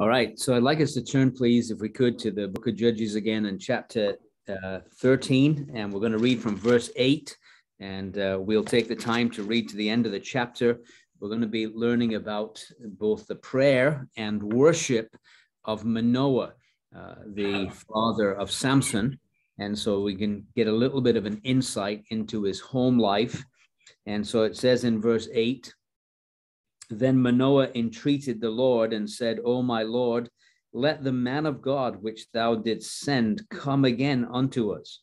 All right. So I'd like us to turn, please, if we could, to the book of Judges again in chapter uh, 13. And we're going to read from verse 8. And uh, we'll take the time to read to the end of the chapter. We're going to be learning about both the prayer and worship of Manoah, uh, the father of Samson. And so we can get a little bit of an insight into his home life. And so it says in verse 8 then Manoah entreated the Lord and said, O my Lord, let the man of God which thou didst send come again unto us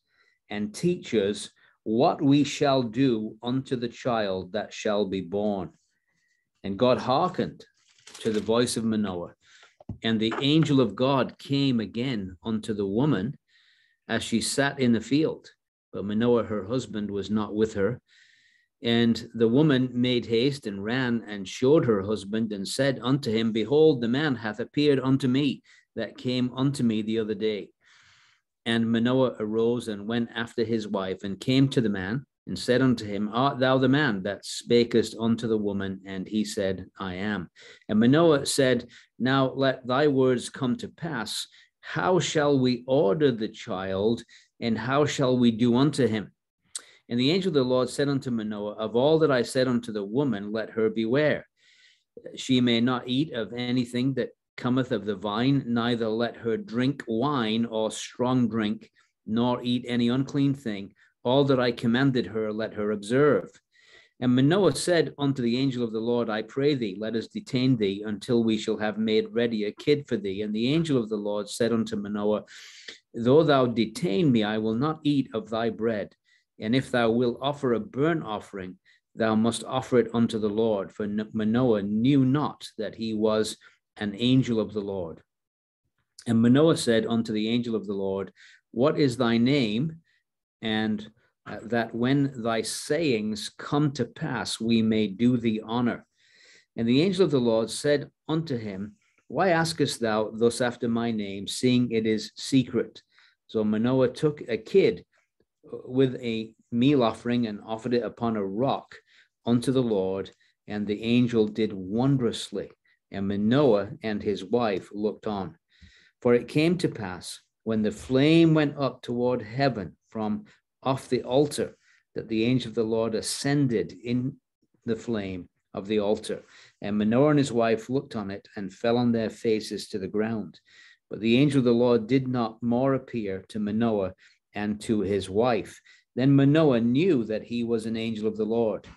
and teach us what we shall do unto the child that shall be born. And God hearkened to the voice of Manoah. And the angel of God came again unto the woman as she sat in the field. But Manoah, her husband, was not with her. And the woman made haste and ran and showed her husband and said unto him, Behold, the man hath appeared unto me that came unto me the other day. And Manoah arose and went after his wife and came to the man and said unto him, Art thou the man that spakest unto the woman? And he said, I am. And Manoah said, Now let thy words come to pass. How shall we order the child, and how shall we do unto him? And the angel of the Lord said unto Manoah, Of all that I said unto the woman, let her beware. She may not eat of anything that cometh of the vine, neither let her drink wine or strong drink, nor eat any unclean thing. All that I commanded her, let her observe. And Manoah said unto the angel of the Lord, I pray thee, let us detain thee until we shall have made ready a kid for thee. And the angel of the Lord said unto Manoah, Though thou detain me, I will not eat of thy bread. And if thou wilt offer a burnt offering, thou must offer it unto the Lord. For Manoah knew not that he was an angel of the Lord. And Manoah said unto the angel of the Lord, What is thy name? And uh, that when thy sayings come to pass, we may do thee honor. And the angel of the Lord said unto him, Why askest thou thus after my name, seeing it is secret? So Manoah took a kid with a meal offering and offered it upon a rock unto the Lord. And the angel did wondrously. And Manoah and his wife looked on. For it came to pass when the flame went up toward heaven from off the altar that the angel of the Lord ascended in the flame of the altar. And Manoah and his wife looked on it and fell on their faces to the ground. But the angel of the Lord did not more appear to Manoah and to his wife. Then Manoah knew that he was an angel of the Lord.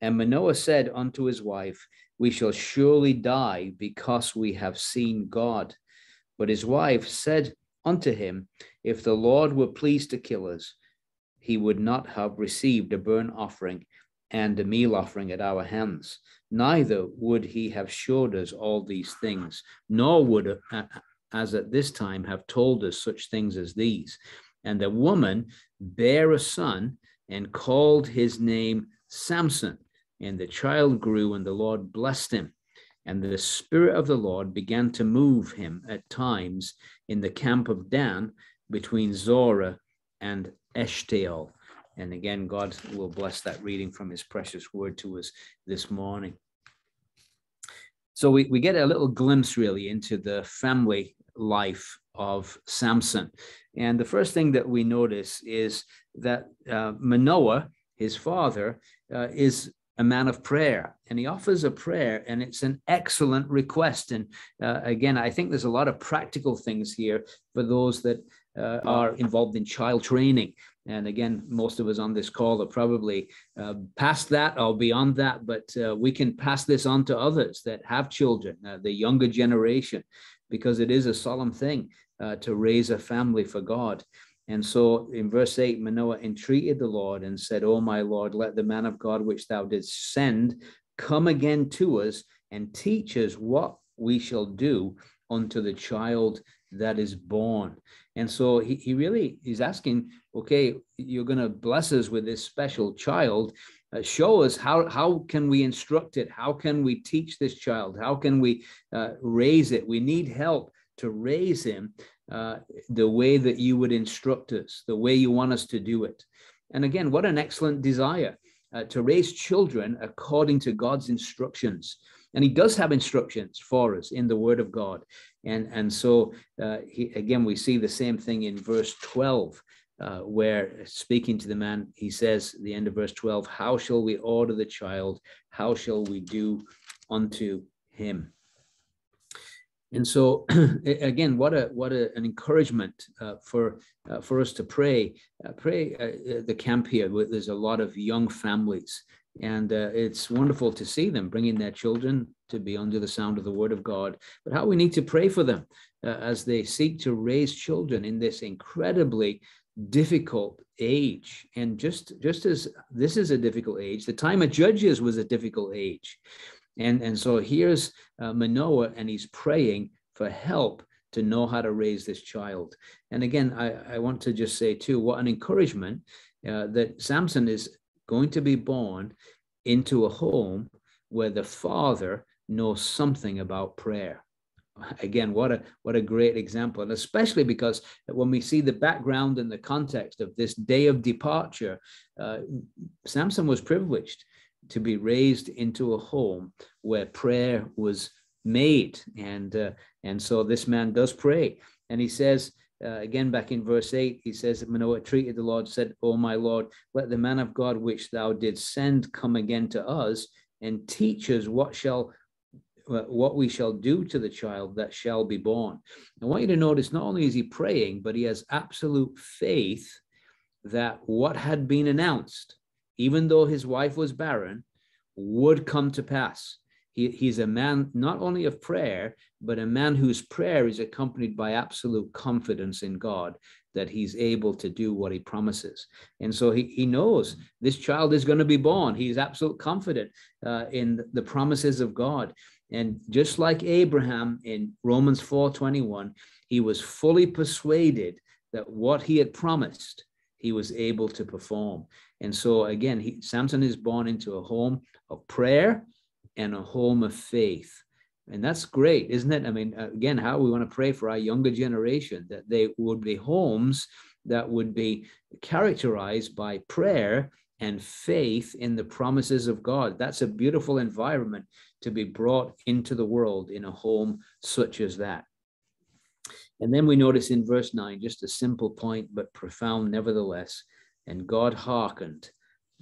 And Manoah said unto his wife, We shall surely die because we have seen God. But his wife said unto him, If the Lord were pleased to kill us, he would not have received a burnt offering and a meal offering at our hands. Neither would he have showed us all these things, nor would, uh, as at this time, have told us such things as these. And the woman bare a son and called his name Samson. And the child grew, and the Lord blessed him. And the Spirit of the Lord began to move him at times in the camp of Dan between Zorah and Eshtaol. And again, God will bless that reading from his precious word to us this morning. So we, we get a little glimpse really into the family life of Samson. And the first thing that we notice is that uh, Manoah, his father, uh, is a man of prayer and he offers a prayer and it's an excellent request. And uh, again i think there's a lot of practical things here for those that uh, are involved in child training. And again most of us on this call are probably uh, past that or beyond that but uh, we can pass this on to others that have children uh, the younger generation because it is a solemn thing uh, to raise a family for God. And so in verse 8, Manoah entreated the Lord and said, O my Lord, let the man of God which thou didst send come again to us and teach us what we shall do unto the child that is born. And so he, he really is asking, okay, you're going to bless us with this special child. Uh, show us how, how can we instruct it? How can we teach this child? How can we uh, raise it? We need help to raise him uh, the way that you would instruct us, the way you want us to do it. And again, what an excellent desire. uh, to raise children according to God's instructions. And he does have instructions for us in the word of God. And, and so, uh, he, again, we see the same thing in verse 12. Uh, where speaking to the man, he says, the end of verse 12, How shall we order the child? How shall we do unto him? And so, again, what a what a, an encouragement uh, for uh, for us to pray. Uh, pray uh, the camp here. There's a lot of young families, and uh, it's wonderful to see them bringing their children to be under the sound of the Word of God. But how we need to pray for them uh, as they seek to raise children in this incredibly difficult age. And just just as this is a difficult age the time of judges was a difficult age. And and so here's uh, manoah and he's praying for help to know how to raise this child. And again i i want to just say too what an encouragement uh, that samson is going to be born into a home where the father knows something about prayer again what a what a great example. And especially because when we see the background and the context of this day of departure uh, samson was privileged to be raised into a home where prayer was made. And uh, and so this man does pray. And he says uh, again back in verse 8 he says manoah treated the lord said oh my lord let the man of god which thou didst send come again to us and teach us what shall what we shall do to the child that shall be born. I want you to notice not only is he praying, but he has absolute faith that what had been announced, even though his wife was barren, would come to pass. He, he's a man not only of prayer, but a man whose prayer is accompanied by absolute confidence in God that he's able to do what he promises. And so he, he knows this child is going to be born. He's absolute confident uh, in the promises of God. And just like Abraham in Romans 4:21, he was fully persuaded that what he had promised, he was able to perform. And so again, he, Samson is born into a home of prayer and a home of faith. And that's great, isn't it? I mean, uh, again, how we want to pray for our younger generation that they would be homes that would be characterized by prayer and faith in the promises of God. That's a beautiful environment to be brought into the world in a home such as that. And then we notice in verse 9, just a simple point, but profound nevertheless. And God hearkened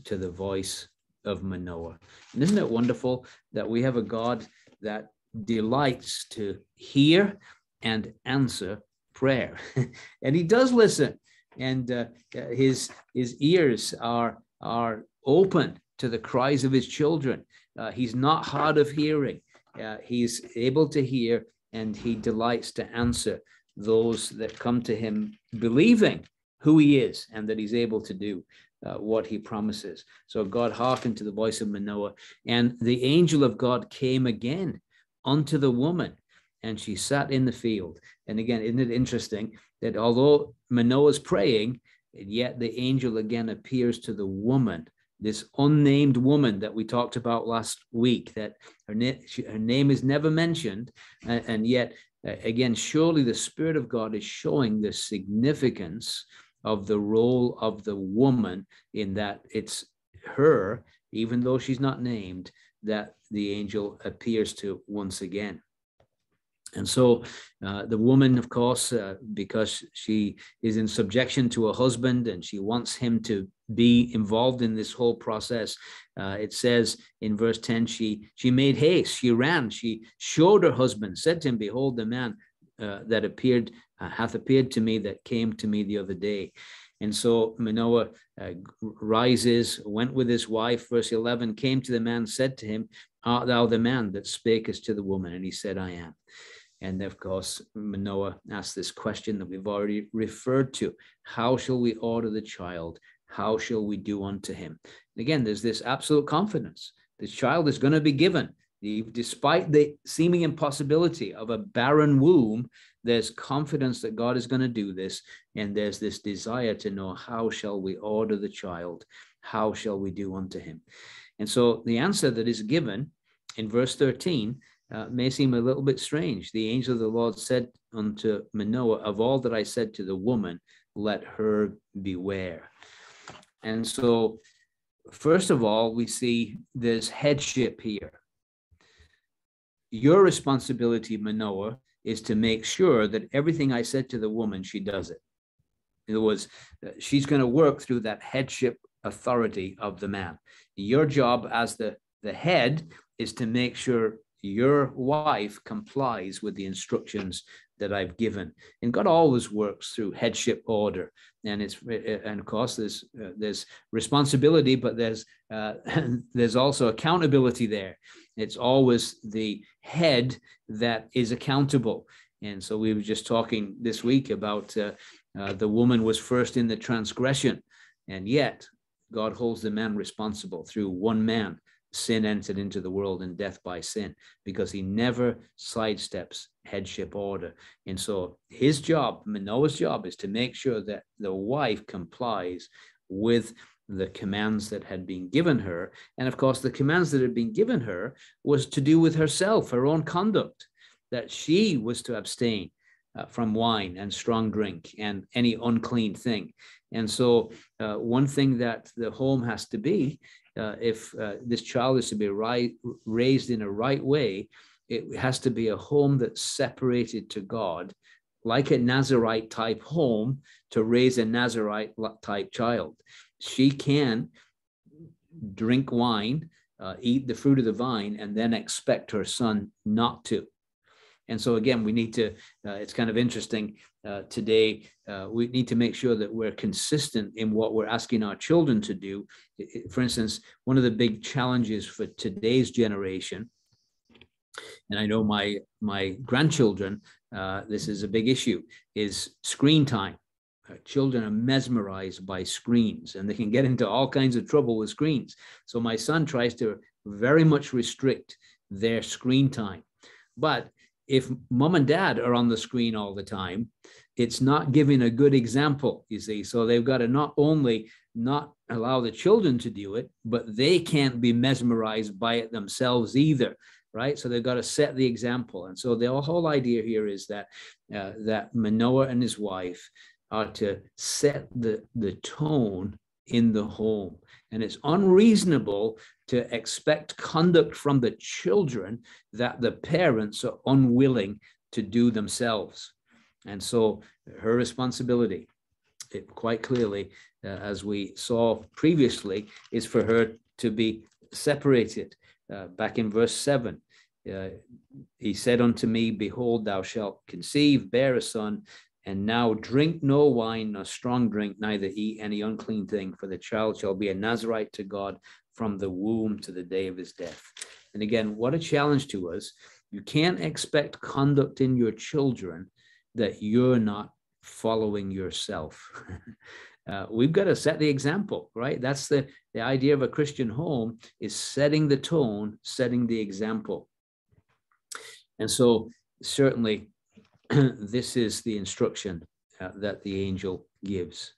to the voice of Manoah. And isn't it wonderful that we have a God that delights to hear and answer prayer? and he does listen. And uh, his, his ears are are open to the cries of his children. Uh, he's not hard of hearing. Uh, he's able to hear and he delights to answer those that come to him believing who he is and that he's able to do uh, what he promises. So God hearkened to the voice of Manoah, and the angel of God came again unto the woman, and she sat in the field. And again, isn't it interesting that although Manoah's praying, and yet the angel again appears to the woman, this unnamed woman that we talked about last week, that her, na- her name is never mentioned. And, yet, again, surely the Spirit of God is showing the significance of the role of the woman in that it's her, even though she's not named, that the angel appears to once again. And so uh, the woman, of course, uh, because she is in subjection to her husband and she wants him to be involved in this whole process, uh, it says in verse 10 she, she made haste, she ran, she showed her husband, said to him, Behold, the man uh, that appeared, uh, hath appeared to me that came to me the other day. And so Manoah uh, rises, went with his wife, verse 11, came to the man, said to him, Art thou the man that spakest to the woman? And he said, I am. And of course, Manoah asked this question that we've already referred to How shall we order the child? How shall we do unto him? And again, there's this absolute confidence. This child is going to be given. Despite the seeming impossibility of a barren womb, there's confidence that God is going to do this. And there's this desire to know how shall we order the child? How shall we do unto him? And so the answer that is given in verse 13 uh, may seem a little bit strange. The angel of the Lord said unto Manoah, Of all that I said to the woman, let her beware. And so first of all, we see there's headship here. Your responsibility, Manoah, is to make sure that everything I said to the woman, she does it. In other words, uh, she's going to work through that headship authority of the man. Your job as the, the head is to make sure your wife complies with the instructions that I've given. And God always works through headship order, and it's and of course there's uh, there's responsibility, but there's uh, there's also accountability there. It's always the head that is accountable. And so we were just talking this week about uh, uh the woman was first in the transgression, and yet God holds the man responsible through one man sin entered into the world and death by sin because he never sidesteps headship order. And so his job, Manoah's job, is to make sure that the wife complies with the commands that had been given her. And of course, the commands that had been given her was to do with herself, her own conduct, that she was to abstain uh, from wine and strong drink and any unclean thing. And so, uh, one thing that the home has to be uh, if uh, this child is to be raised in a right way, it has to be a home that's separated to God, like a Nazarite type home to raise a Nazarite type child. She can drink wine, uh, eat the fruit of the vine, and then expect her son not to. And so again, we need to, uh, it's kind of interesting uh, today. Uh, we need to make sure that we're consistent in what we're asking our children to do. For instance, one of the big challenges for today's generation, and I know my, my grandchildren, uh, this is a big issue, is screen time. Uh, children are mesmerized by screens and they can get into all kinds of trouble with screens. So my son tries to very much restrict their screen time. But if mom and dad are on the screen all the time, it's not giving a good example, you see. So they've got to not only not allow the children to do it, but they can't be mesmerized by it themselves either, right? So they've got to set the example. And so the whole idea here is that uh, that Manoah and his wife are to set the, the tone in the home. And it's unreasonable to expect conduct from the children that the parents are unwilling to do themselves. And so her responsibility, it quite clearly, uh, as we saw previously, is for her to be separated. Uh, back in verse 7, uh, he said unto me, Behold, thou shalt conceive, bear a son, and now drink no wine nor strong drink, neither eat any unclean thing, for the child shall be a Nazarite to God from the womb to the day of his death. And again, what a challenge to us. You can't expect conduct in your children that you're not following yourself. uh, we've got to set the example, right? That's the, the idea of a Christian home is setting the tone, setting the example. And so certainly this is the instruction uh, that the angel gives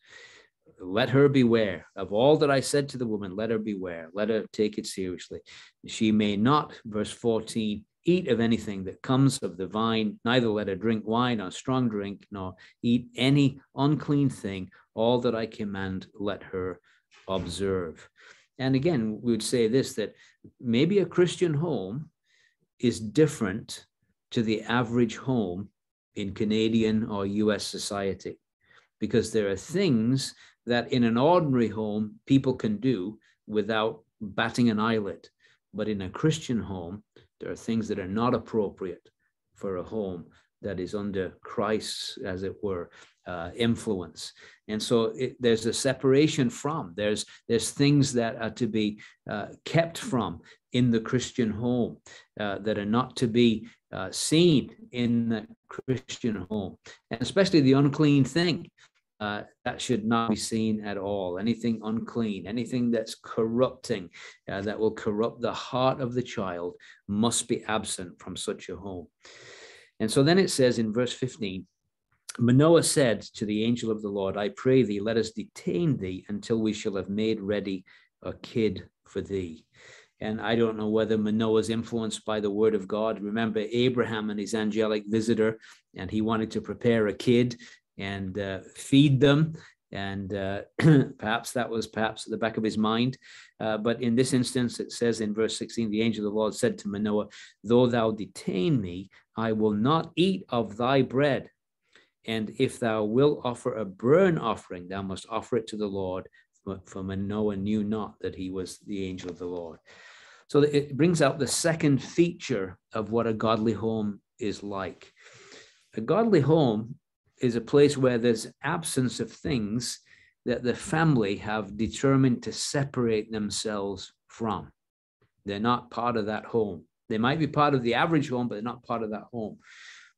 let her beware of all that I said to the woman. Let her beware. Let her take it seriously. She may not, verse 14, eat of anything that comes of the vine, neither let her drink wine or strong drink, nor eat any unclean thing. All that I command, let her observe. And again, we would say this that maybe a Christian home is different to the average home in Canadian or US society because there are things that in an ordinary home people can do without batting an eyelid. But in a Christian home, there are things that are not appropriate for a home that is under Christ's, as it were, uh, influence. And so it, there's a separation from. There's there's things that are to be uh, kept from in the Christian home uh, that are not to be uh, seen in the Christian home, and especially the unclean thing uh, that should not be seen at all. Anything unclean, anything that's corrupting, uh, that will corrupt the heart of the child, must be absent from such a home. And so then it says in verse 15, Manoah said to the angel of the Lord, I pray thee, let us detain thee until we shall have made ready a kid for thee. And I don't know whether Manoah is influenced by the word of God. Remember Abraham and his angelic visitor, and he wanted to prepare a kid and uh, feed them. And uh, perhaps that was perhaps at the back of his mind. Uh, but in this instance, it says in verse 16, the angel of the Lord said to Manoah, Though thou detain me, I will not eat of thy bread. And if thou wilt offer a burnt offering, thou must offer it to the Lord. For Manoah knew not that he was the angel of the Lord. So it brings out the second feature of what a godly home is like. A godly home is a place where there's absence of things that the family have determined to separate themselves from. They're not part of that home. They might be part of the average home, but they're not part of that home.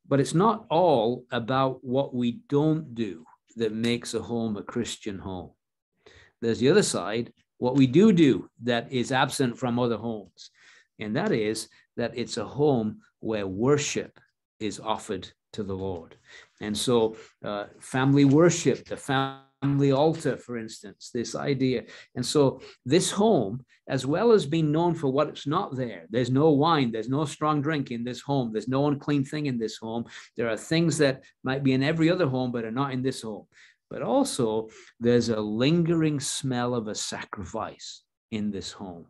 But it's not all about what we don't do that makes a home a Christian home. There's the other side, what we do do that is absent from other homes. And that is that it's a home where worship is offered to the Lord. And so, uh, family worship, the family altar, for instance, this idea. And so, this home, as well as being known for what it's not there, there's no wine, there's no strong drink in this home, there's no unclean thing in this home. There are things that might be in every other home, but are not in this home. But also, there's a lingering smell of a sacrifice in this home.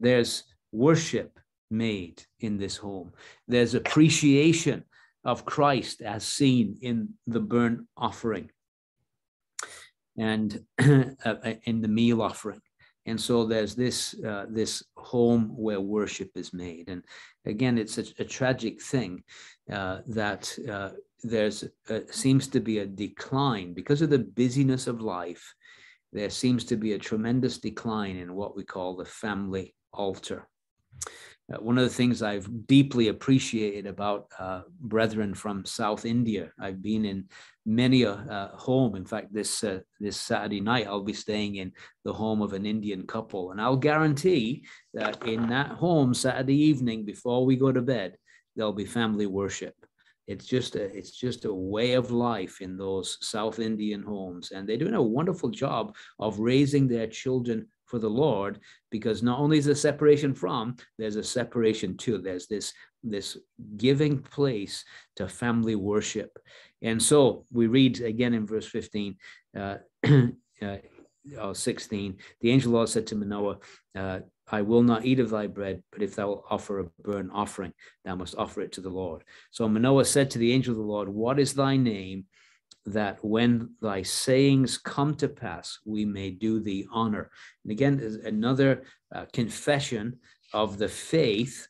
There's worship made in this home. There's appreciation of Christ as seen in the burnt offering and uh, in the meal offering. And so there's this uh, this home where worship is made, and again, it's a, a tragic thing uh, that uh, there's a, seems to be a decline because of the busyness of life. There seems to be a tremendous decline in what we call the family altar. Uh, one of the things I've deeply appreciated about uh, brethren from South India, I've been in many a uh, home. In fact, this uh, this Saturday night, I'll be staying in the home of an Indian couple, and I'll guarantee that in that home Saturday evening, before we go to bed, there'll be family worship. It's just a it's just a way of life in those South Indian homes, and they're doing a wonderful job of raising their children for the Lord, because not only is a separation from, there's a separation to. There's this this giving place to family worship, and so we read again in verse 15. Uh, uh, uh, 16, the angel Lord said to Manoah, uh, I will not eat of thy bread, but if thou offer a burnt offering, thou must offer it to the Lord. So Manoah said to the angel of the Lord, What is thy name? That when thy sayings come to pass, we may do thee honor. And again, another uh, confession of the faith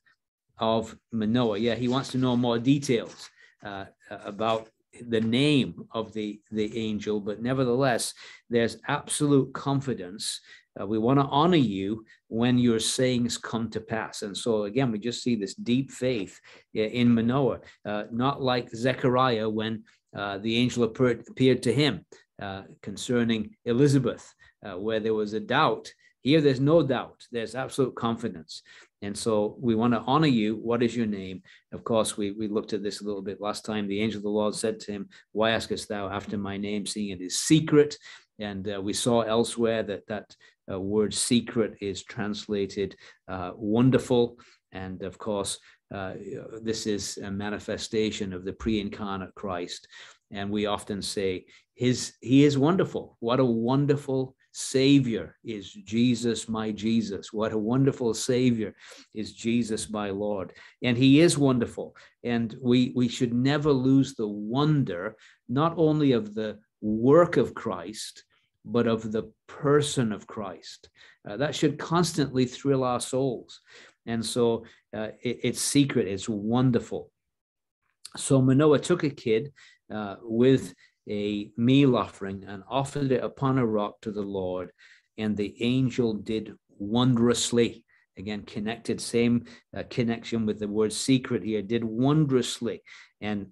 of Manoah. Yeah, he wants to know more details uh, about the name of the, the angel, but nevertheless, there's absolute confidence. Uh, we want to honor you when your sayings come to pass. And so, again, we just see this deep faith in Manoah, uh, not like Zechariah when uh, the angel appeared to him uh, concerning Elizabeth, uh, where there was a doubt. Here, there's no doubt, there's absolute confidence. And so we want to honor you. What is your name? Of course, we, we looked at this a little bit last time. The angel of the Lord said to him, Why askest thou after my name, seeing it is secret? And uh, we saw elsewhere that that uh, word secret is translated uh, wonderful. And of course, uh, this is a manifestation of the pre-incarnate Christ. And we often say, his, he is wonderful. What a wonderful Savior is Jesus, my Jesus. What a wonderful Savior is Jesus, my Lord. And He is wonderful. And we, we should never lose the wonder, not only of the work of Christ, but of the person of Christ. Uh, that should constantly thrill our souls. And so uh, it, it's secret, it's wonderful. So Manoah took a kid uh, with a meal offering and offered it upon a rock to the Lord, and the angel did wondrously. Again, connected, same uh, connection with the word secret here, did wondrously. And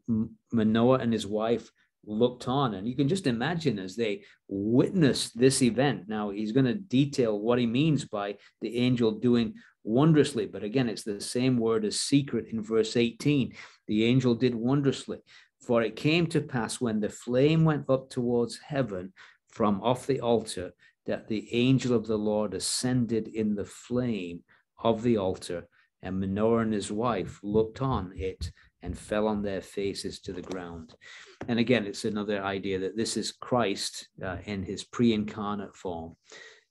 Manoah and his wife looked on. And you can just imagine as they witnessed this event. Now, he's going to detail what he means by the angel doing wondrously. But again, it's the same word as secret in verse 18. The angel did wondrously. For it came to pass when the flame went up towards heaven from off the altar that the angel of the Lord ascended in the flame of the altar, and Manoah and his wife looked on it and fell on their faces to the ground. And again, it's another idea that this is Christ uh, in his pre incarnate form.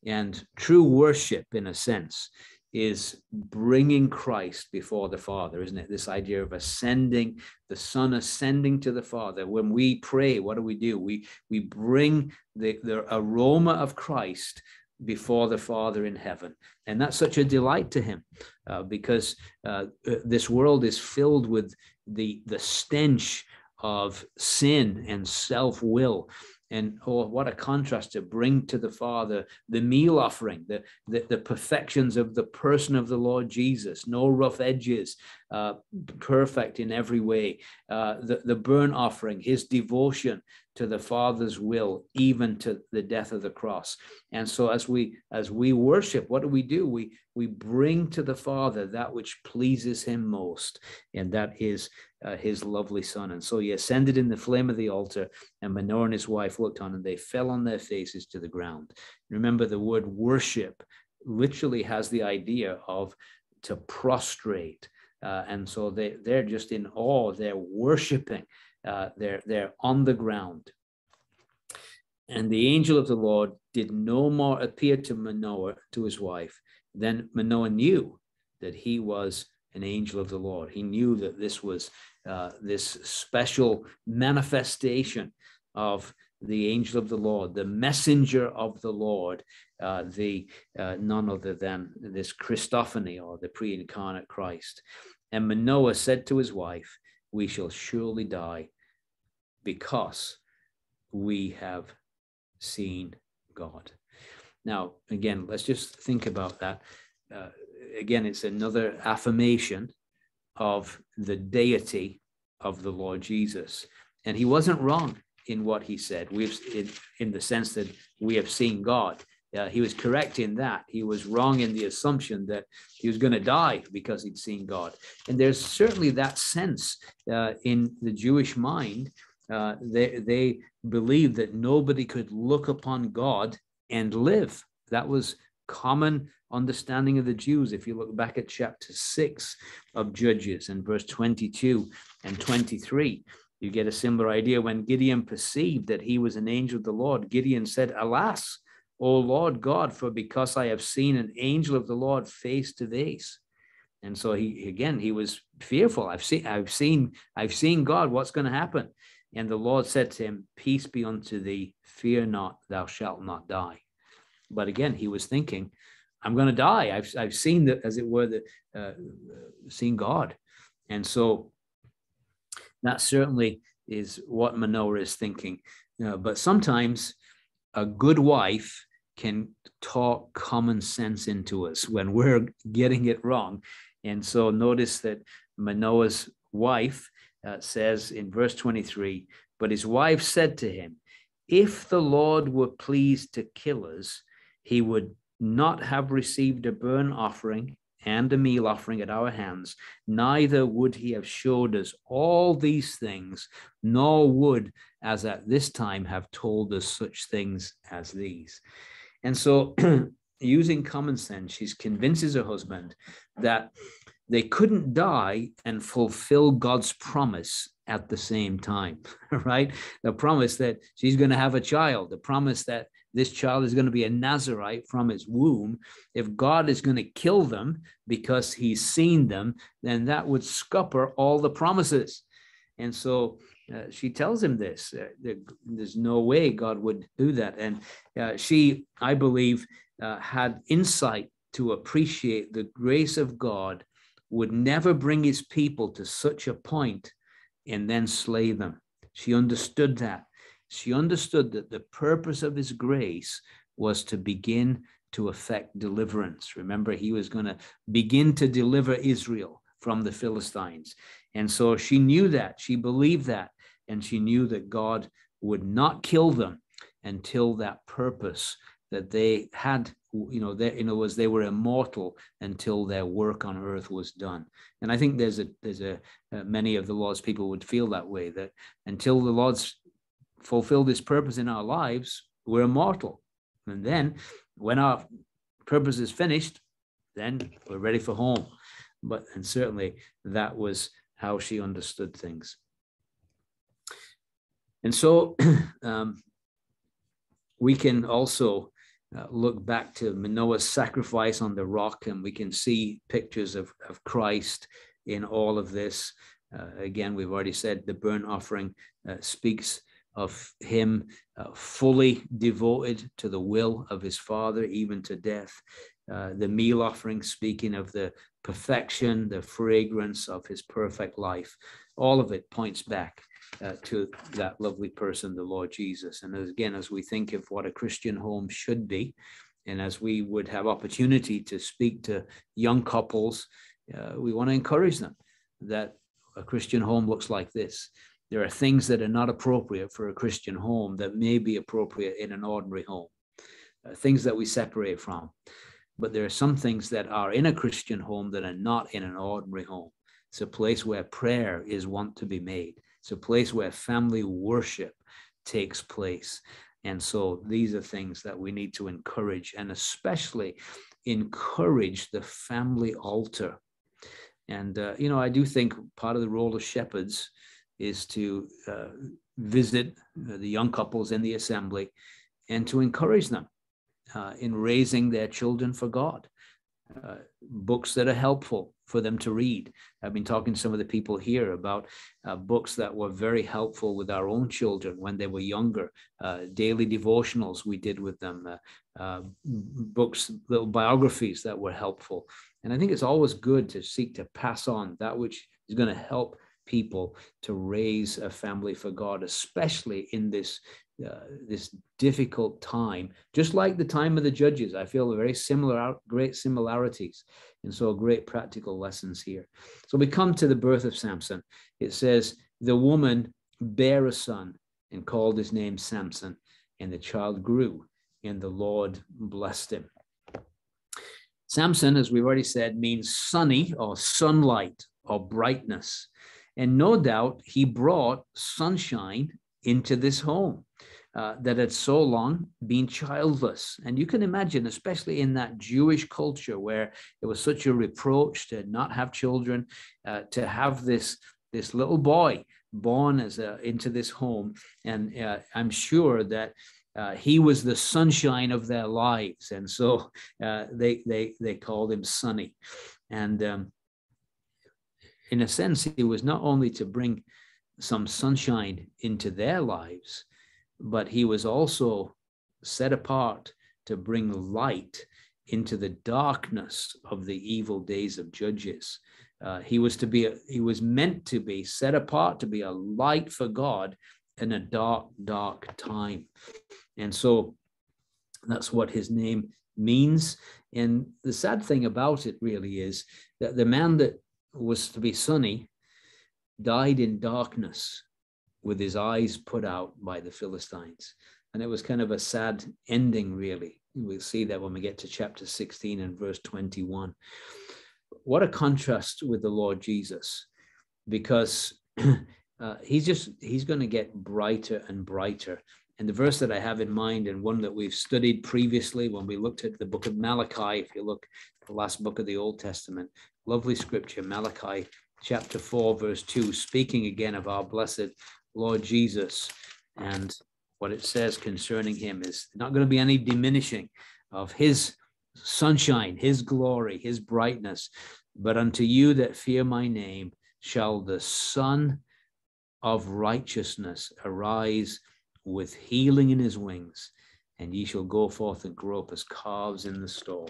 And true worship, in a sense, is bringing Christ before the Father, isn't it? This idea of ascending, the Son ascending to the Father. When we pray, what do we do? We we bring the, the aroma of Christ before the Father in heaven. And that's such a delight to him uh, because uh, uh this world is filled with the, the stench of sin and self will and oh what a contrast to bring to the father the meal offering the, the, the perfections of the person of the lord jesus. No rough edges uh, perfect in every way. Uh, the, the burnt offering his devotion to the father's will even to the death of the cross. And so as we as we worship what do we do? We we bring to the father that which pleases him most and that is uh, his lovely son. And so he ascended in the flame of the altar and manoah and his wife looked on and they fell on their faces to the ground. Remember the word worship literally has the idea of to prostrate uh, and so they, they're just in awe. They're worshiping uh, they're they're on the ground. And the angel of the Lord did no more appear to Manoah, to his wife. Then Manoah knew that he was an angel of the Lord. He knew that this was uh, this special manifestation of the angel of the Lord, the messenger of the Lord, uh, the uh, none other than this Christophany or the pre-incarnate Christ. And Manoah said to his wife, "We shall surely die, because we have seen God. Now, again, let's just think about that. Uh, again, it's another affirmation of the deity of the Lord Jesus. And he wasn't wrong in what he said. We've in, in the sense that we have seen God. Uh, he was correct in that. He was wrong in the assumption that he was going to die because he'd seen God. And there's certainly that sense uh, in the Jewish mind uh, they they believed that nobody could look upon God and live. That was common understanding of the Jews. If you look back at chapter six of Judges and verse 22 and 23, you get a similar idea. When Gideon perceived that he was an angel of the Lord, Gideon said, Alas, O Lord God, for because I have seen an angel of the Lord face to face. And so he again he was fearful. I've seen I've seen I've seen God. What's going to happen? And the Lord said to him, Peace be unto thee, fear not, thou shalt not die. But again, he was thinking, I'm going to die. I've, I've seen the, as it were, the, uh, seen God. And so that certainly is what Manoah is thinking. Uh, but sometimes a good wife can talk common sense into us when we're getting it wrong. And so notice that Manoah's wife uh, says in verse 23 But his wife said to him, If the Lord were pleased to kill us, he would not have received a burnt offering and a meal offering at our hands, neither would he have showed us all these things, nor would, as at this time, have told us such things as these. And so, using common sense, she convinces her husband that they couldn't die and fulfill God's promise at the same time, right? The promise that she's going to have a child, the promise that this child is going to be a Nazarite from his womb. If God is going to kill them because he's seen them, then that would scupper all the promises. And so uh, she tells him this. Uh, there, there's no way God would do that. And uh, she, I believe, uh, had insight to appreciate the grace of God would never bring his people to such a point and then slay them. She understood that. She understood that the purpose of his grace was to begin to effect deliverance. Remember, he was going to begin to deliver Israel from the Philistines. And so she knew that. She believed that. And she knew that God would not kill them until that purpose that they had you know in other words they were immortal until their work on earth was done. And i think there's a there's a uh, many of the lord's people would feel that way that until the lord's fulfilled his purpose in our lives we're immortal. And then when our purpose is finished then we're ready for home. But and certainly that was how she understood things. And so um, we can also uh, look back to Manoah's sacrifice on the rock, and we can see pictures of, of Christ in all of this. Uh, again, we've already said the burnt offering uh, speaks of him uh, fully devoted to the will of his Father, even to death. Uh, the meal offering speaking of the perfection, the fragrance of his perfect life. All of it points back uh, to that lovely person, the Lord Jesus. And as, again, as we think of what a Christian home should be, and as we would have opportunity to speak to young couples, uh, we want to encourage them that a Christian home looks like this. There are things that are not appropriate for a Christian home that may be appropriate in an ordinary home, uh, things that we separate from. But there are some things that are in a Christian home that are not in an ordinary home. It's a place where prayer is wont to be made. It's a place where family worship takes place. And so these are things that we need to encourage and especially encourage the family altar. And, uh, you know, I do think part of the role of shepherds is to uh, visit the young couples in the assembly and to encourage them uh, in raising their children for God. Uh, books that are helpful for them to read. I've been talking to some of the people here about uh, books that were very helpful with our own children when they were younger, uh, daily devotionals we did with them, uh, uh, books, little biographies that were helpful. And I think it's always good to seek to pass on that which is going to help people to raise a family for God, especially in this uh, this difficult time, just like the time of the judges. I feel very similar, great similarities, and so great practical lessons here. So we come to the birth of Samson. It says the woman bare a son and called his name Samson, and the child grew, and the Lord blessed him. Samson, as we've already said, means sunny or sunlight or brightness. And no doubt he brought sunshine into this home uh, that had so long been childless. And you can imagine, especially in that Jewish culture where it was such a reproach to not have children, uh, to have this, this little boy born as a, into this home. And uh, I'm sure that uh, he was the sunshine of their lives. And so uh, they, they, they called him Sunny. And um, in a sense, he was not only to bring some sunshine into their lives, but he was also set apart to bring light into the darkness of the evil days of judges. Uh, he was to be, a, he was meant to be set apart to be a light for God in a dark, dark time. And so that's what his name means. And the sad thing about it really is that the man that was to be sunny died in darkness with his eyes put out by the Philistines. And it was kind of a sad ending, really. We'll see that when we get to chapter 16 and verse 21. What a contrast with the Lord Jesus, because uh, he's just, he's going to get brighter and brighter. And the verse that I have in mind, and one that we've studied previously when we looked at the book of Malachi, if you look the last book of the Old Testament, lovely scripture, Malachi chapter 4, verse 2, speaking again of our blessed Lord Jesus. And what it says concerning him is not going to be any diminishing of his sunshine, his glory, his brightness. But unto you that fear my name shall the Sun of righteousness arise with healing in his wings, and ye shall go forth and grow up as calves in the stall.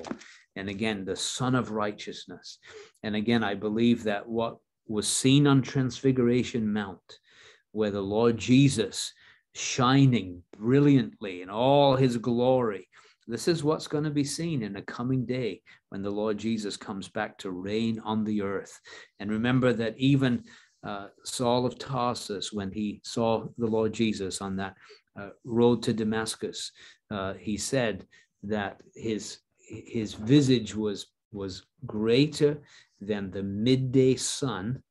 And again, the Sun of Righteousness. And again, I believe that what was seen on Transfiguration Mount, where the Lord Jesus shining brilliantly in all his glory. This is what's going to be seen in the coming day when the Lord Jesus comes back to reign on the earth. And remember that even uh, Saul of Tarsus, when he saw the Lord Jesus on that uh, road to Damascus, uh, he said that his his visage was was greater than the midday sun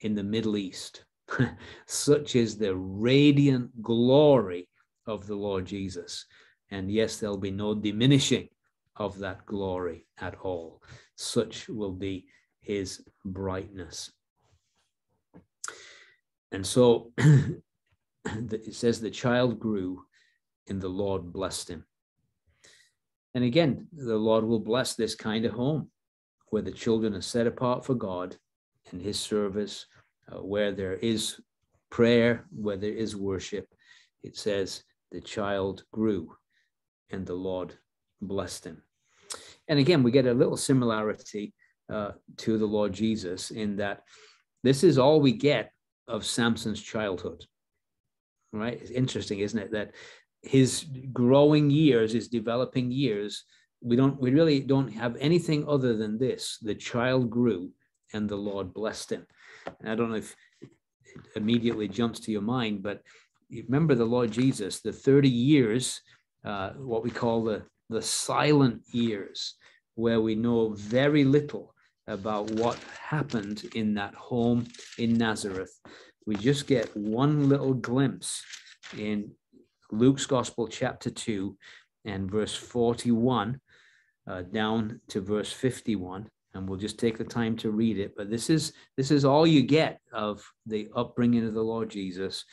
in the Middle East. Such is the radiant glory of the Lord Jesus. And yes, there'll be no diminishing of that glory at all. Such will be his brightness. And so it says the child grew and the Lord blessed him. And again, the Lord will bless this kind of home where the children are set apart for God and his service, uh, where there is prayer, where there is worship. It says the child grew and the Lord blessed him. And again, we get a little similarity uh, to the Lord Jesus in that this is all we get of Samson's childhood. Right? It's interesting, isn't it? That his growing years, his developing years, we don't we really don't have anything other than this. The child grew and the Lord blessed him. And I don't know if it immediately jumps to your mind, but remember the Lord Jesus, the 30 years, uh, what we call the, the silent years, where we know very little about what happened in that home in Nazareth. We just get one little glimpse in Luke's Gospel, chapter 2, and verse 41 uh, down to verse 51 and we'll just take the time to read it but this is this is all you get of the upbringing of the lord jesus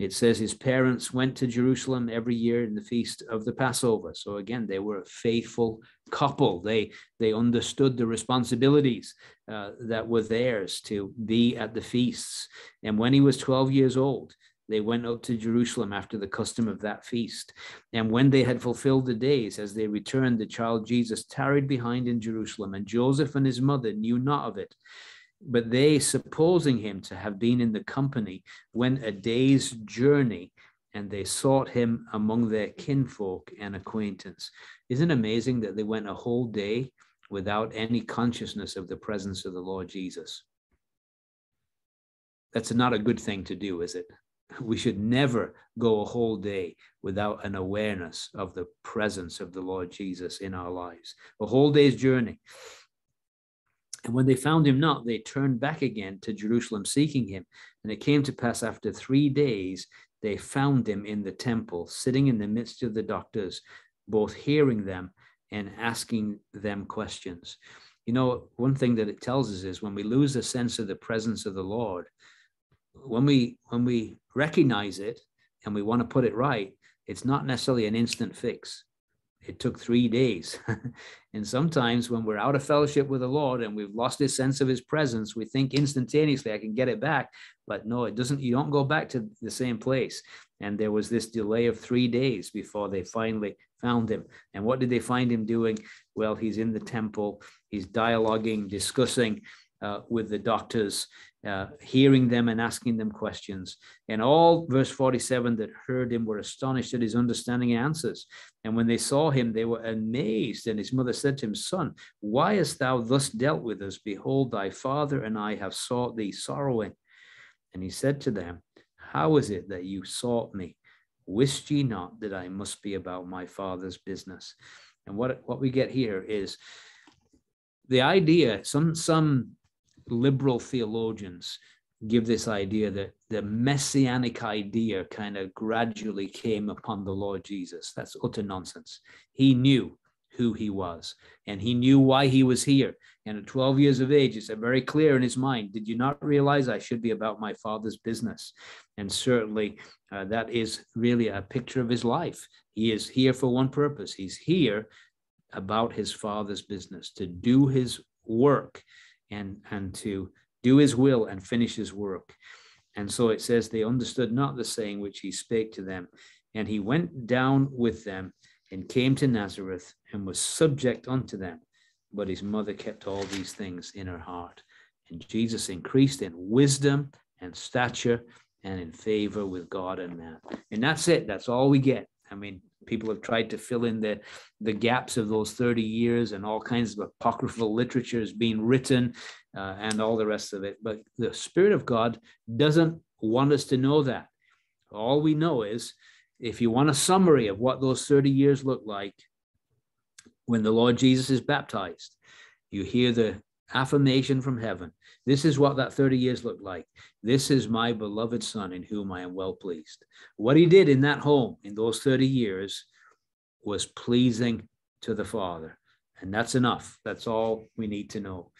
it says his parents went to Jerusalem every year in the feast of the Passover. So again, they were a faithful couple. They they understood the responsibilities uh, that were theirs to be at the feasts. And when he was 12 years old, they went up to Jerusalem after the custom of that feast. And when they had fulfilled the days, as they returned, the child Jesus tarried behind in Jerusalem, and Joseph and his mother knew not of it. But they, supposing him to have been in the company, went a day's journey and they sought him among their kinfolk and acquaintance. Isn't it amazing that they went a whole day without any consciousness of the presence of the Lord Jesus? That's not a good thing to do, is it? We should never go a whole day without an awareness of the presence of the Lord Jesus in our lives. A whole day's journey. And when they found him not, they turned back again to Jerusalem seeking him. And it came to pass after three days, they found him in the temple, sitting in the midst of the doctors, both hearing them and asking them questions. You know, one thing that it tells us is when we lose a sense of the presence of the Lord, when we when we recognize it and we want to put it right, it's not necessarily an instant fix it took three days. and sometimes when we're out of fellowship with the Lord and we've lost this sense of his presence, we think instantaneously, I can get it back. But no, it doesn't, you don't go back to the same place. And there was this delay of three days before they finally found him. And what did they find him doing? Well, he's in the temple, he's dialoguing, discussing uh, with the doctors, uh, hearing them and asking them questions. And all, verse 47, that heard him were astonished at his understanding answers. And when they saw him, they were amazed. And his mother said to him, Son, why hast thou thus dealt with us? Behold, thy father and I have sought thee sorrowing. And he said to them, How is it that you sought me? Wist ye not that I must be about my father's business? And what, what we get here is the idea, some, some liberal theologians give this idea that the messianic idea kind of gradually came upon the Lord Jesus. That's utter nonsense. He knew who he was and he knew why he was here. And at 12 years of age, it's very clear in his mind Did you not realize I should be about my father's business? And certainly uh, that is really a picture of his life. He is here for one purpose. He's here about his father's business, to do his work and, and to do his will and finish his work. And so it says, they understood not the saying which he spake to them. And he went down with them and came to Nazareth and was subject unto them. But his mother kept all these things in her heart. And Jesus increased in wisdom and stature and in favor with God and man. And that's it. That's all we get. I mean, people have tried to fill in the, the gaps of those 30 years and all kinds of apocryphal literature is being written uh, and all the rest of it. But the Spirit of God doesn't want us to know that. All we know is if you want a summary of what those 30 years look like when the Lord Jesus is baptized, you hear the affirmation from heaven. This is what that 30 years looked like. This is my beloved son in whom I am well pleased. What he did in that home in those 30 years was pleasing to the Father. And that's enough. That's all we need to know.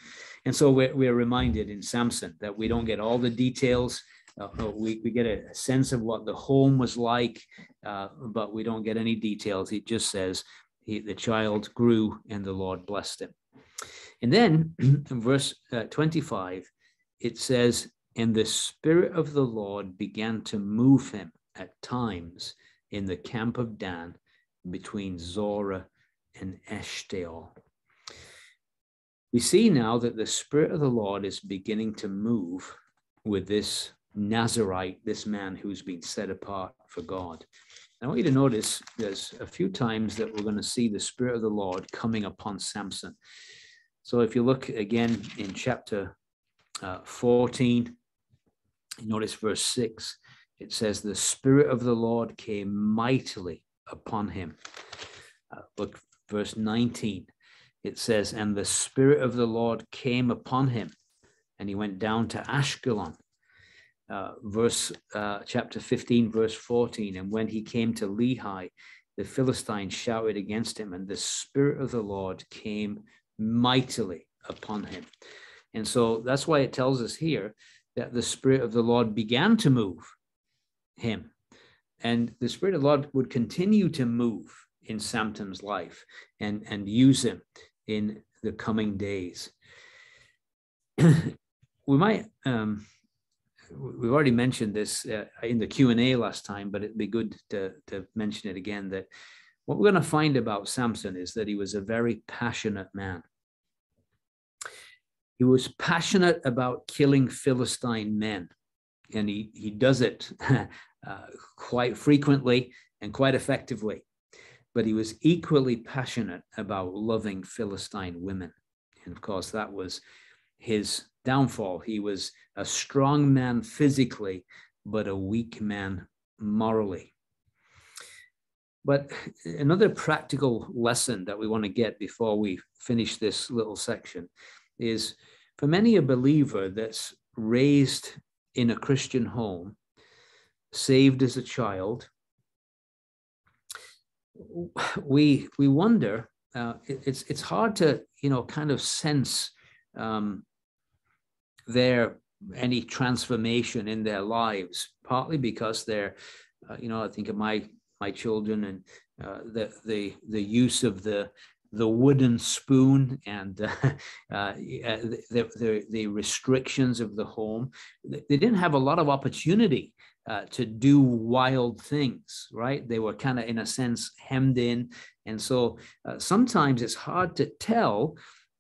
And so we're, we're reminded in Samson that we don't get all the details Uh, uh, we, we get a sense of what the home was like, uh, but we don't get any details. It just says he, the child grew and the Lord blessed him. And then in verse uh, 25, it says, And the Spirit of the Lord began to move him at times in the camp of Dan between Zorah and Eshtaol. We see now that the Spirit of the Lord is beginning to move with this Nazarite, this man who's been set apart for God. I want you to notice there's a few times that we're going to see the Spirit of the Lord coming upon Samson. So if you look again in chapter uh, 14, notice verse 6, it says, The Spirit of the Lord came mightily upon him. Uh, look, verse 19, it says, And the Spirit of the Lord came upon him, and he went down to Ashkelon uh, verse uh, chapter 15 verse 14 and when he came to lehi the philistines shouted against him and the spirit of the lord came mightily upon him. And so that's why it tells us here that the spirit of the lord began to move him. And the spirit of the lord would continue to move in samson's life and and use him in the coming days. We might um, we've already mentioned this uh, in the q&a last time but it'd be good to, to mention it again that what we're going to find about samson is that he was a very passionate man he was passionate about killing philistine men and he, he does it uh, quite frequently and quite effectively but he was equally passionate about loving philistine women and of course that was his downfall. He was a strong man physically, but a weak man morally. But another practical lesson that we want to get before we finish this little section is for many a believer that's raised in a Christian home, saved as a child, we we wonder. Uh, it, it's it's hard to you know kind of sense um, their any transformation in their lives, partly because they're, uh, you know, I think of my my children and uh, the the the use of the the wooden spoon and uh, uh, the, the, the restrictions of the home. They didn't have a lot of opportunity uh, to do wild things, right? They were kind of, in a sense, hemmed in. And so uh, sometimes it's hard to tell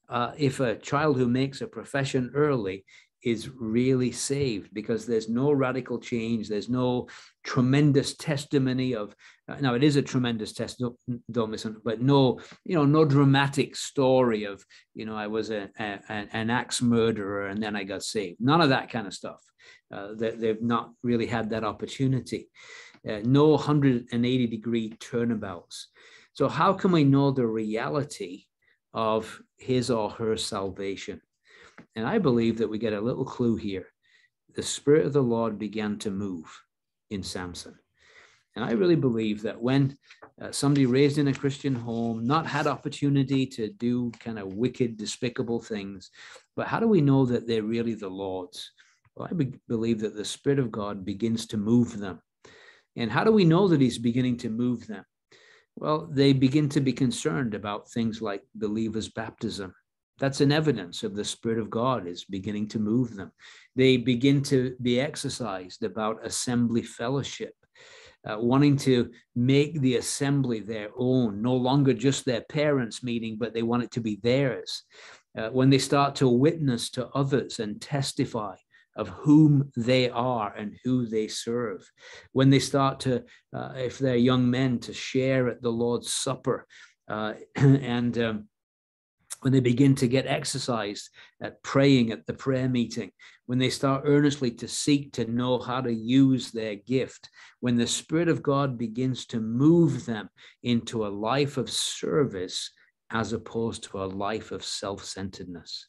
uh, if a child who makes a profession early is really saved because there's no radical change. There's no tremendous testimony of uh, now it is a tremendous test don't, don't but no you know no dramatic story of you know i was a, a an axe murderer and then i got saved. None of that kind of stuff. Uh, they, they've not really had that opportunity. Uh, no 180 degree turnabouts. So how can we know the reality of his or her salvation. And I believe that we get a little clue here. The Spirit of the Lord began to move in Samson. And I really believe that when uh, somebody raised in a Christian home, not had opportunity to do kind of wicked, despicable things, but how do we know that they're really the Lord's? Well, I be- believe that the Spirit of God begins to move them. And how do we know that He's beginning to move them? well, they begin to be concerned about things like believers' baptism. That's an evidence of the Spirit of God is beginning to move them. They begin to be exercised about assembly fellowship, uh, wanting to make the assembly their own, no longer just their parents' meeting, but they want it to be theirs. Uh, when they start to witness to others and testify of whom they are and who they serve. When they start to, uh, if they're young men, to share at the Lord's Supper, uh, and um, when they begin to get exercised at praying at the prayer meeting, when they start earnestly to seek to know how to use their gift, when the Spirit of God begins to move them into a life of service as opposed to a life of self centeredness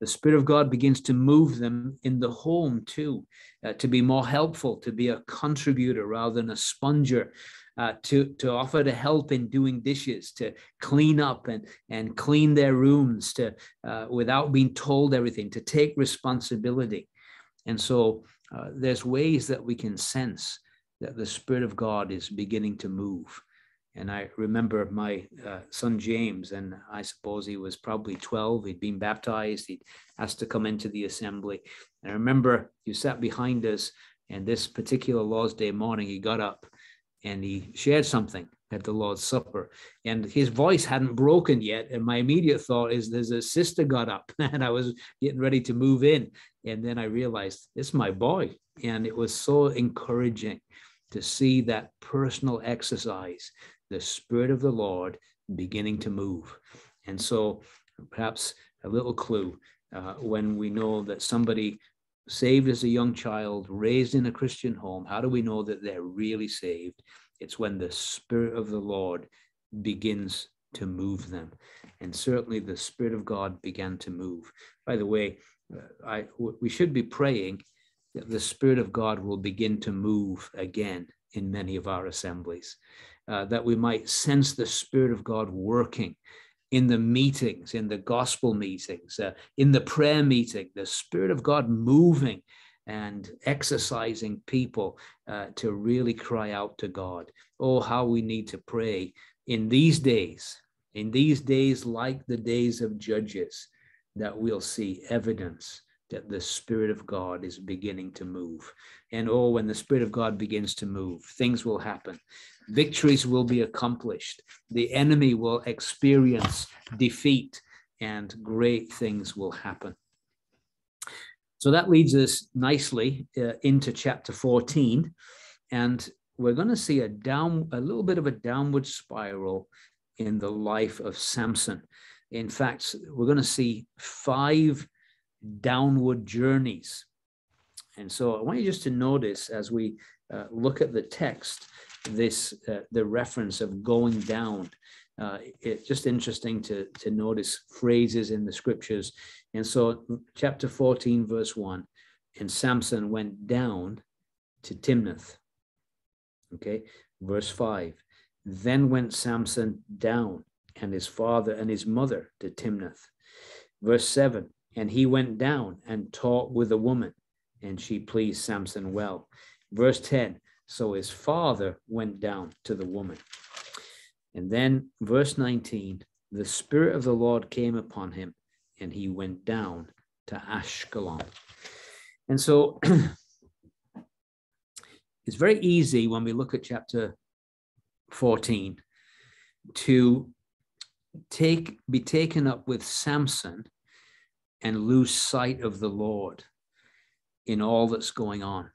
the Spirit of God begins to move them in the home too, uh, to be more helpful, to be a contributor rather than a sponger, uh, to, to offer to help in doing dishes, to clean up and, and clean their rooms, to uh, without being told everything, to take responsibility. And so uh, there's ways that we can sense that the Spirit of God is beginning to move. And I remember my uh, son James, and I suppose he was probably 12. He'd been baptized. He'd asked to come into the assembly. And I remember you sat behind us, and this particular Lord's Day morning, he got up and he shared something at the Lord's Supper. And his voice hadn't broken yet. And my immediate thought is there's a sister got up, and I was getting ready to move in. And then I realized it's my boy. And it was so encouraging to see that personal exercise, the Spirit of the Lord beginning to move. And so perhaps a little clue uh, when we know that somebody saved as a young child, raised in a Christian home, how do we know that they're really saved? It's when the Spirit of the Lord begins to move them. And certainly the Spirit of God began to move. By the way, uh, I, we should be praying that the Spirit of God will begin to move again in many of our assemblies, uh, that we might sense the Spirit of God working in the meetings, in the gospel meetings, uh, in the prayer meeting, the Spirit of God moving and exercising people uh, to really cry out to God. Oh, how we need to pray in these days, in these days like the days of Judges, that we'll see evidence that the Spirit of God is beginning to move. And oh, when the Spirit of God begins to move, things will happen. Victories will be accomplished. The enemy will experience defeat, and great things will happen. So that leads us nicely uh, into chapter 14. And we're going to see a down, a little bit of a downward spiral in the life of Samson. In fact, we're going to see five downward journeys. And so I want you just to notice as we uh, look at the text, this uh, the reference of going down. Uh, it's just interesting to, to notice phrases in the scriptures. And so, chapter 14, verse 1 and Samson went down to Timnath. Okay, verse 5 Then went Samson down and his father and his mother to Timnath. Verse 7 and he went down and talked with a woman, and she pleased Samson well. Verse 10 So his father went down to the woman. And then, verse 19 the Spirit of the Lord came upon him, and he went down to Ashkelon. And so it's very easy when we look at chapter 14 to take be taken up with Samson and lose sight of the Lord in all that's going on.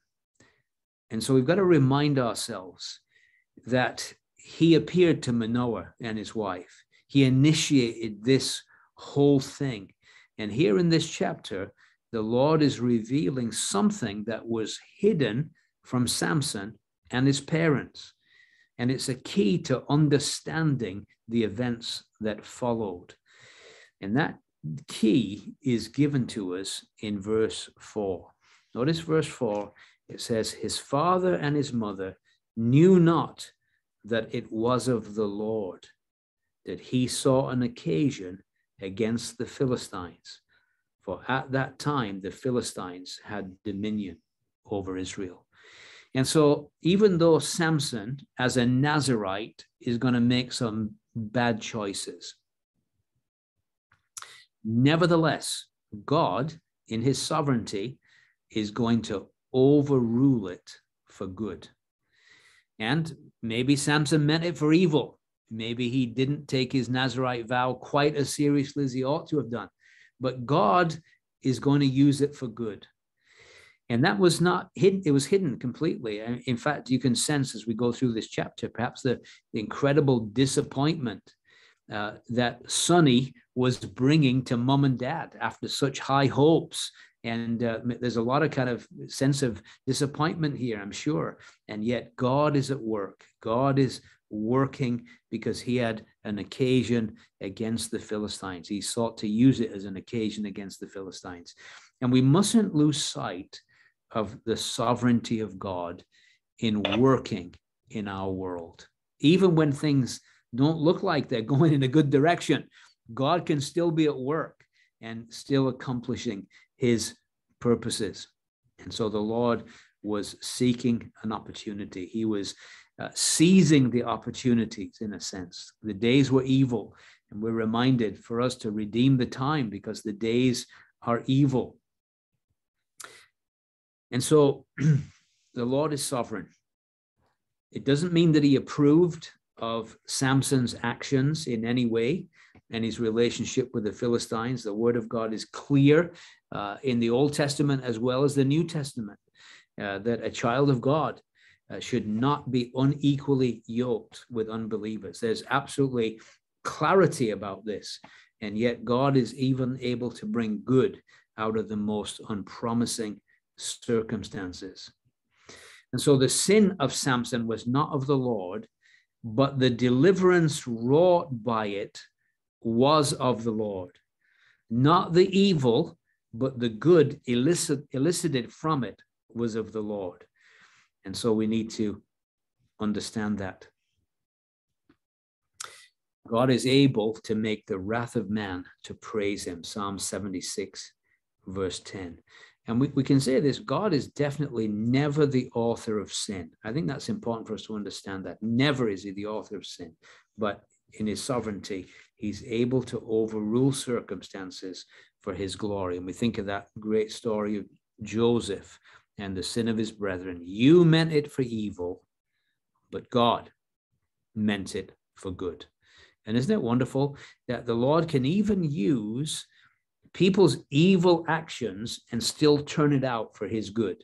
And so we've got to remind ourselves that he appeared to Manoah and his wife. He initiated this whole thing. And here in this chapter, the Lord is revealing something that was hidden from Samson and his parents. And it's a key to understanding the events that followed. And that key is given to us in verse 4. Notice verse 4, it says, His father and his mother knew not that it was of the Lord that he saw an occasion against the Philistines. For at that time, the Philistines had dominion over Israel. And so, even though Samson, as a Nazarite, is going to make some bad choices, Nevertheless, God, in his sovereignty, is going to overrule it for good. And maybe Samson meant it for evil. Maybe he didn't take his Nazarite vow quite as seriously as he ought to have done. But God is going to use it for good. And that was not hidden, it was hidden completely. In fact, you can sense as we go through this chapter, perhaps the, incredible disappointment uh, that Sonny was bringing to mom and dad after such high hopes. And uh, there's a lot of kind of sense of disappointment here, I'm sure. And yet God is at work. God is working because he had an occasion against the Philistines. He sought to use it as an occasion against the Philistines. And we mustn't lose sight of the sovereignty of God in working in our world. Even when things don't look like they're going in a good direction, God can still be at work and still accomplishing his purposes. And so the Lord was seeking an opportunity. He was uh, seizing the opportunities in a sense. The days were evil, and we're reminded for us to redeem the time because the days are evil. And so the Lord is sovereign. It doesn't mean that he approved of Samson's actions in any way and his relationship with the Philistines. The word of God is clear uh, in the Old Testament as well as the New Testament uh, that a child of God uh, should not be unequally yoked with unbelievers. There's absolutely clarity about this. And yet, God is even able to bring good out of the most unpromising circumstances. And so the sin of Samson was not of the Lord, but the deliverance wrought by it was of the Lord. Not the evil, but the good elicit, elicited from it was of the Lord. And so we need to understand that. God is able to make the wrath of man to praise him. Psalm 76, verse 10. And we, we can say this God is definitely never the author of sin. I think that's important for us to understand that. Never is he the author of sin, but in his sovereignty, he's able to overrule circumstances for his glory. And we think of that great story of Joseph and the sin of his brethren. You meant it for evil, but God meant it for good. And isn't it wonderful that the Lord can even use people's evil actions and still turn it out for his good.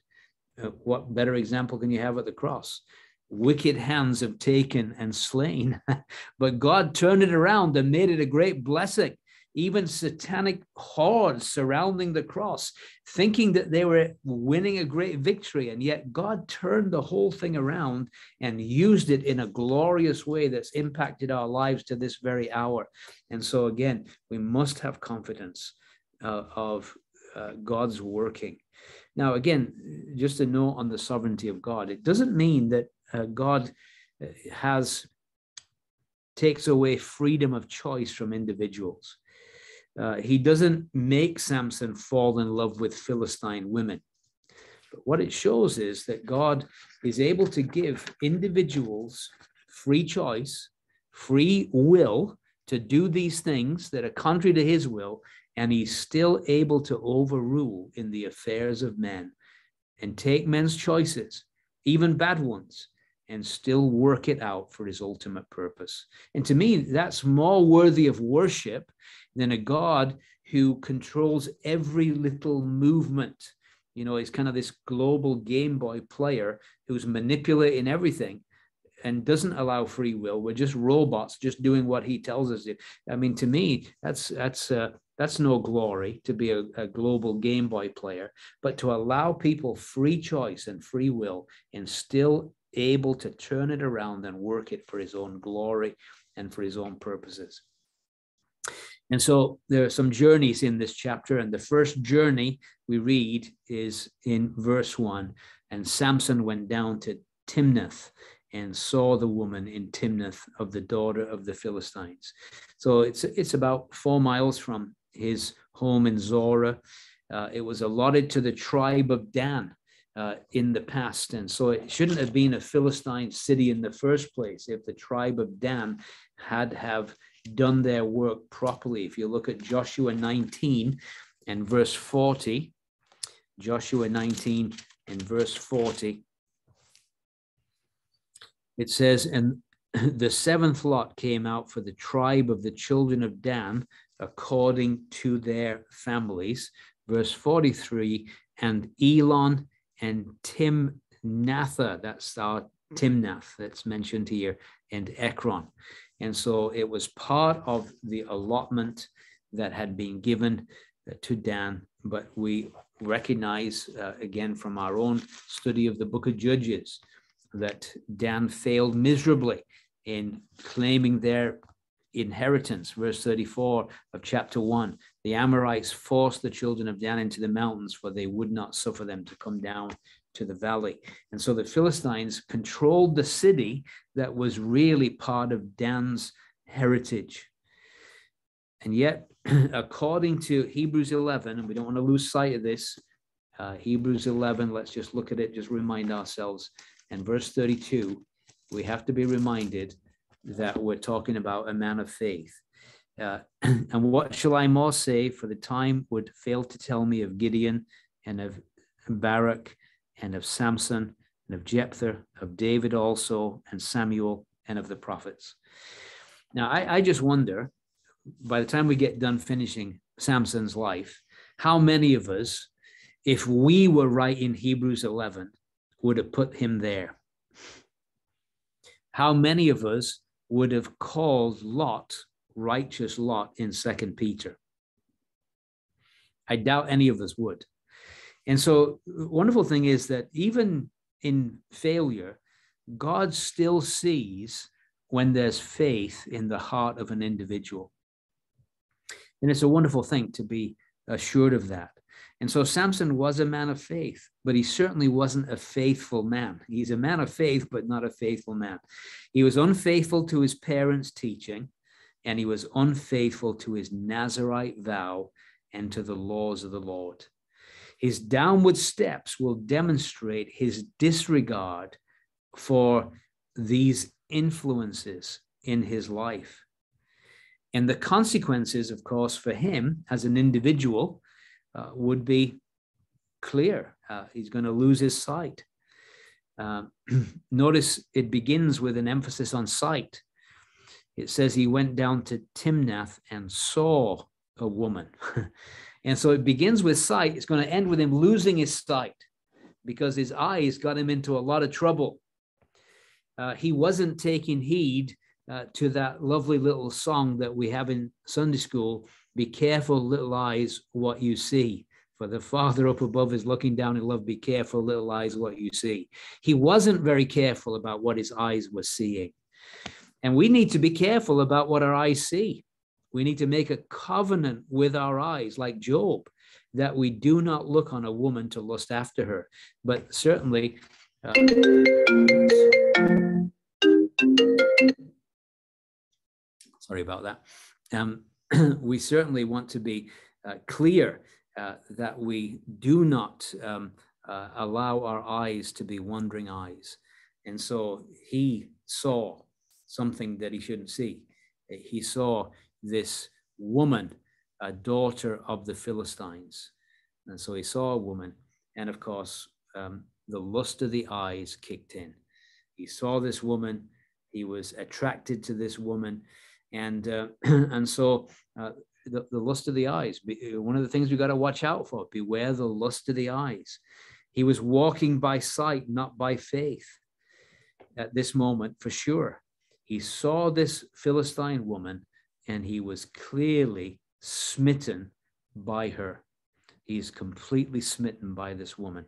Uh, what better example can you have at the cross? Wicked hands have taken and slain, but God turned it around and made it a great blessing. Even satanic hordes surrounding the cross, thinking that they were winning a great victory. And yet God turned the whole thing around and used it in a glorious way that's impacted our lives to this very hour. And so, again, we must have confidence uh, of uh, God's working. Now, again, just a note on the sovereignty of God. It doesn't mean that uh, God uh, has takes away freedom of choice from individuals. Uh, he doesn't make Samson fall in love with Philistine women. But what it shows is that God is able to give individuals free choice, free will to do these things that are contrary to his will, and he's still able to overrule in the affairs of men and take men's choices, even bad ones, and still work it out for his ultimate purpose. And to me, that's more worthy of worship than a God who controls every little movement. You know, he's kind of this global Game Boy player who's manipulating everything and doesn't allow free will. We're just robots, just doing what he tells us to. I mean, to me, that's that's uh, that's no glory to be a, a, global Game Boy player, but to allow people free choice and free will and still able to turn it around and work it for his own glory and for his own purposes. And so there are some journeys in this chapter. And the first journey we read is in verse one. And Samson went down to Timnath and saw the woman in Timnath of the daughter of the Philistines. So it's it's about four miles from his home in Zorah. Uh, it was allotted to the tribe of Dan uh, in the past. And so it shouldn't have been a Philistine city in the first place if the tribe of Dan had have done their work properly. If you look at Joshua 19 and verse 40, Joshua 19 and verse 40, it says, And the seventh lot came out for the tribe of the children of Dan according to their families. Verse 43 and Elon and Timnatha, that's our Timnath that's mentioned here, and Ekron. And so it was part of the allotment that had been given to Dan, but we recognize uh, again from our own study of the book of Judges that Dan failed miserably in claiming their inheritance, verse 34 of chapter 1. The Amorites forced the children of Dan into the mountains, for they would not suffer them to come down to the valley. And so the Philistines controlled the city that was really part of Dan's heritage. And yet, according to Hebrews 11, and we don't want to lose sight of this, Uh, Hebrews 11, let's just look at it, just remind ourselves. And verse 32, we have to be reminded that we're talking about a man of faith. Uh, and what shall I more say? For the time would fail to tell me of Gideon and of Barak and of Samson and of Jephthah, of David also, and Samuel, and of the prophets. Now, I, I just wonder, by the time we get done finishing Samson's life, how many of us, if we were writing Hebrews 11, would have put him there? How many of us would have called Lot righteous Lot in Second Peter? I doubt any of us would. And so, wonderful thing is that even in failure, God still sees when there's faith in the heart of an individual. And it's a wonderful thing to be assured of that. And so Samson was a man of faith, but he certainly wasn't a faithful man. He's a man of faith, but not a faithful man. He was unfaithful to his parents' teaching, and he was unfaithful to his Nazarite vow and to the laws of the Lord. His downward steps will demonstrate his disregard for these influences in his life. And the consequences, of course, for him as an individual uh, would be clear. Uh, he's going to lose his sight. Uh, notice it begins with an emphasis on sight. It says he went down to Timnath and saw a woman. and so it begins with sight. It's going to end with him losing his sight because his eyes got him into a lot of trouble uh, he wasn't taking heed uh, to that lovely little song that we have in Sunday school Be careful, little eyes, what you see. For the Father up above is looking down in love. Be careful, little eyes, what you see. He wasn't very careful about what his eyes were seeing. And we need to be careful about what our eyes see. We need to make a covenant with our eyes, like Job, that we do not look on a woman to lust after her. But certainly, uh, Sorry about that. Um, we certainly want to be uh, clear uh, that we do not um, uh, allow our eyes to be wandering eyes. And so he saw something that he shouldn't see. He saw this woman, a daughter of the Philistines. And so he saw a woman. And of course, um, the lust of the eyes kicked in. He saw this woman, he was attracted to this woman, and uh, and so uh, the, the lust of the eyes. One of the things we got to watch out for: beware the lust of the eyes. He was walking by sight, not by faith. At this moment, for sure, he saw this Philistine woman, and he was clearly smitten by her. He's completely smitten by this woman.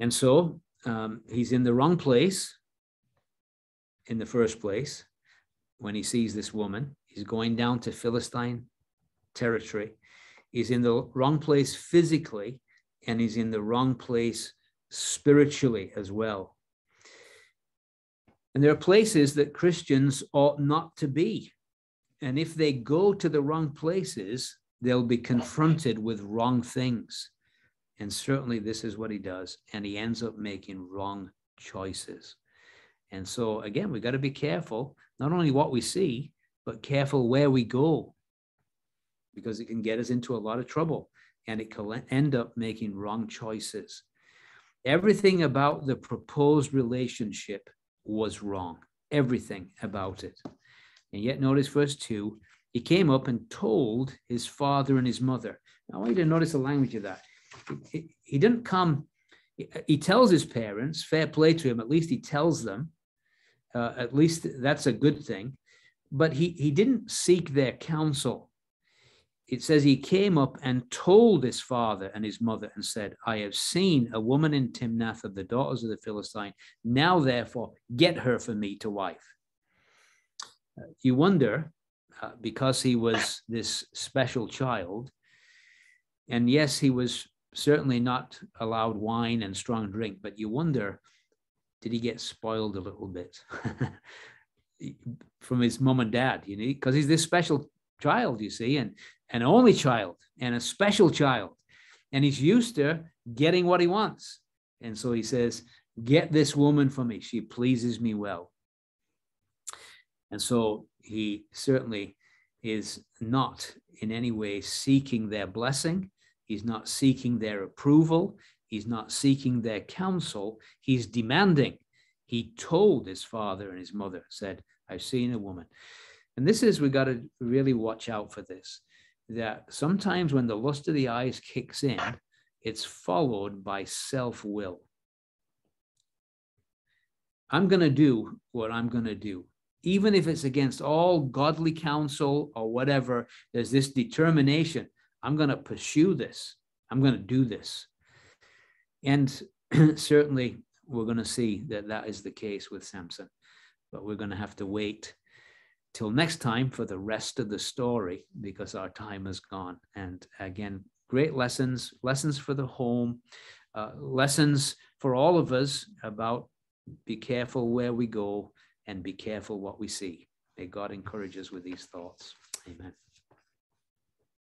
And so um, he's in the wrong place in the first place when he sees this woman. He's going down to Philistine territory. He's in the wrong place physically, and he's in the wrong place spiritually as well. And there are places that Christians ought not to be. And if they go to the wrong places, they'll be confronted with wrong things. And certainly this is what he does. And he ends up making wrong choices. And so, again, we've got to be careful, not only what we see, but careful where we go, because it can get us into a lot of trouble and it can end up making wrong choices. Everything about the proposed relationship was wrong, everything about it. And yet, notice verse 2 he came up and told his father and his mother. Now, I want you to notice the language of that he, he didn't come, he, he tells his parents, fair play to him, at least he tells them, uh, at least that's a good thing, but he, he didn't seek their counsel. It says he came up and told his father and his mother and said, I have seen a woman in Timnath of the daughters of the Philistine. Now, therefore, get her for me to wife. Uh, you wonder, uh, because he was this special child, and yes, he was certainly not allowed wine and strong drink, but you wonder, did he get spoiled a little bit from his mom and dad, you know, because he's this special child, you see, and an only child and a special child. and he's used to getting what he wants. And so he says, Get this woman for me. She pleases me well. And so he certainly is not in any way seeking their blessing. He's not seeking their approval. He's not seeking their counsel. He's demanding. He told his father and his mother, said, I've seen a woman. And this is, we got to really watch out for this that sometimes when the lust of the eyes kicks in, it's followed by self will. I'm going to do what I'm going to do. Even if it's against all godly counsel or whatever, there's this determination I'm going to pursue this, I'm going to do this. And certainly, we're going to see that that is the case with Samson. But we're going to have to wait till next time for the rest of the story because our time is gone. And again, great lessons, lessons for the home, uh, lessons for all of us about be careful where we go and be careful what we see. May God encourage us with these thoughts. Amen.